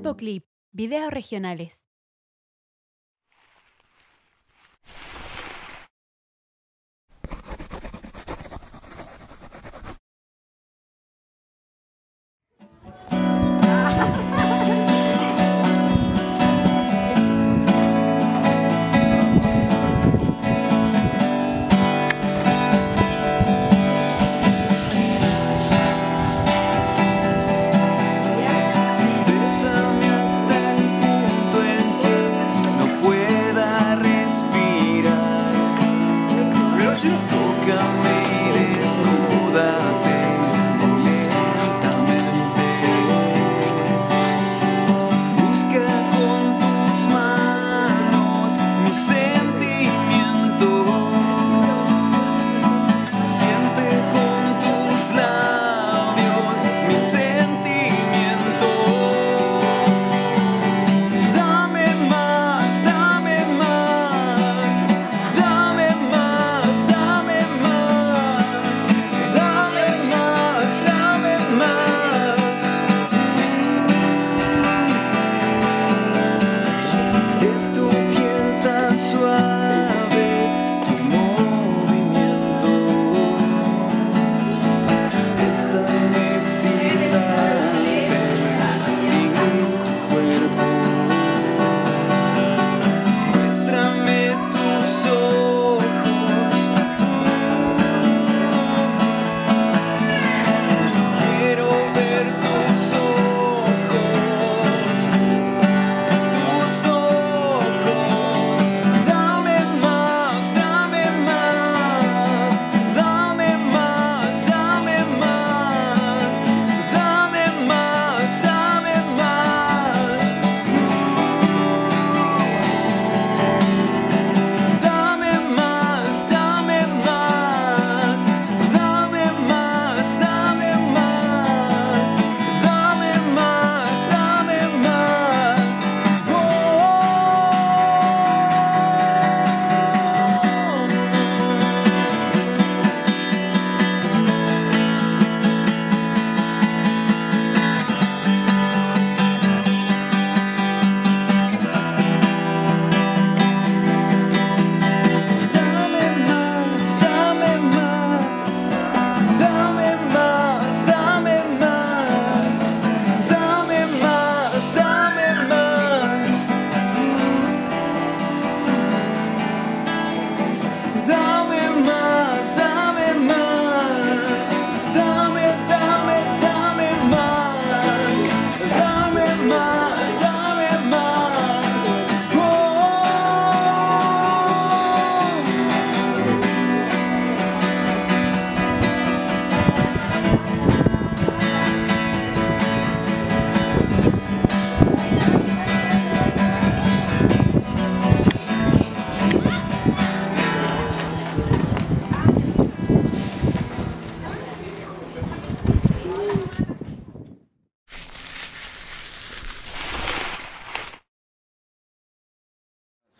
Alpoclip, videos regionales.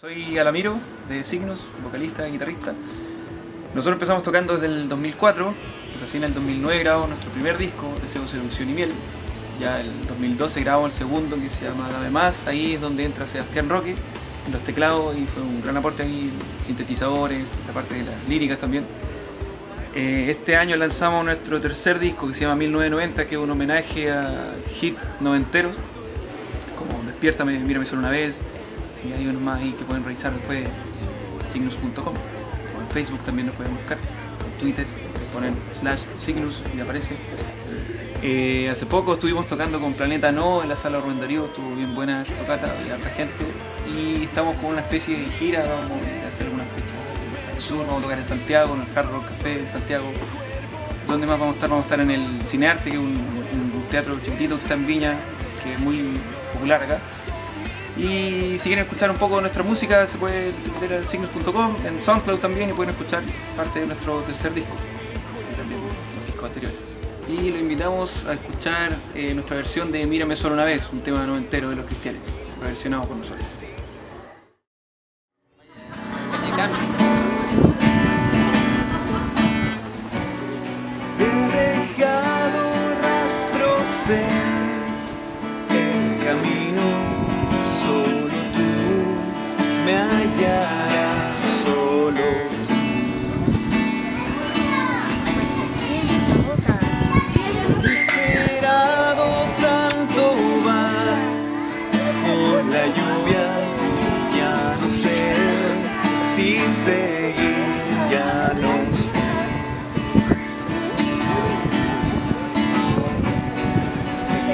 Soy Alamiro de Signos, vocalista y guitarrista. Nosotros empezamos tocando desde el 2004, recién en el 2009 grabamos nuestro primer disco, Deseo, Seducción y Miel. Ya el 2012 grabamos el segundo que se llama Dame Más, ahí es donde entra Sebastián Roque en los teclados y fue un gran aporte ahí, sintetizadores, la parte de las líricas también. Eh, este año lanzamos nuestro tercer disco que se llama 1990, que es un homenaje a hits noventeros, como Despiértame, Mírame solo una vez, y hay unos más ahí que pueden revisar después signos.com o en Facebook también nos pueden buscar, en Twitter ponen slash signus y aparece. Eh, hace poco estuvimos tocando con Planeta No en la sala Rubén Darío, estuvo bien buena esa tocata, había gente y estamos con una especie de gira, vamos a hacer algunas fechas el sur, vamos a tocar en Santiago, en el Hard Rock Café de Santiago. ¿Dónde más vamos a estar? Vamos a estar en el Cinearte, que es un teatro chiquitito que está en Viña, que es muy popular acá. Y si quieren escuchar un poco de nuestra música, se puede meter en signos.com, en SoundCloud también, y pueden escuchar parte de nuestro tercer disco, y también los discos anteriores. Y lo invitamos a escuchar eh, nuestra versión de Mírame solo una vez, un tema noventero de los cristianos, reversionado por nosotros.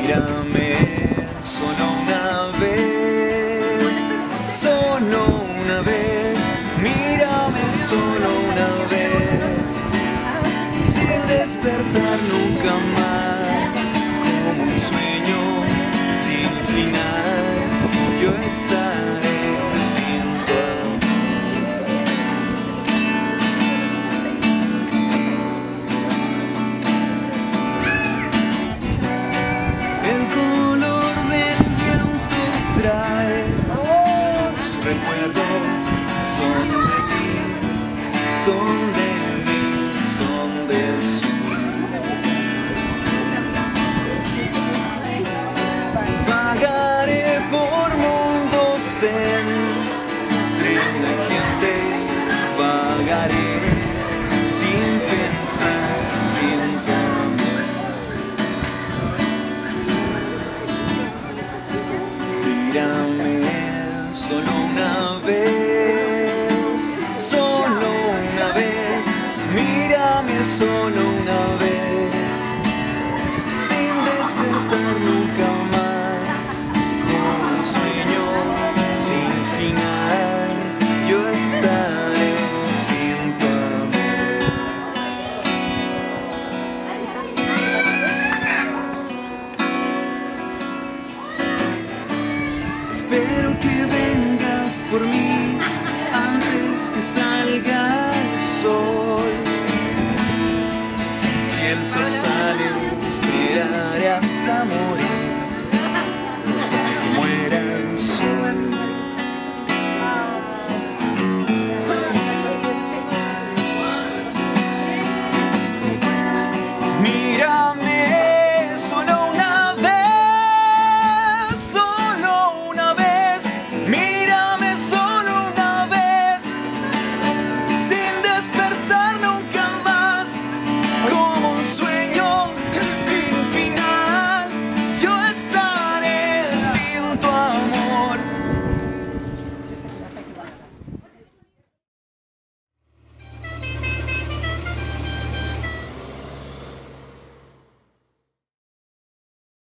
freedom Espero que vengas por mí antes que salga el sol. Si el sol sale, esperaré hasta morir.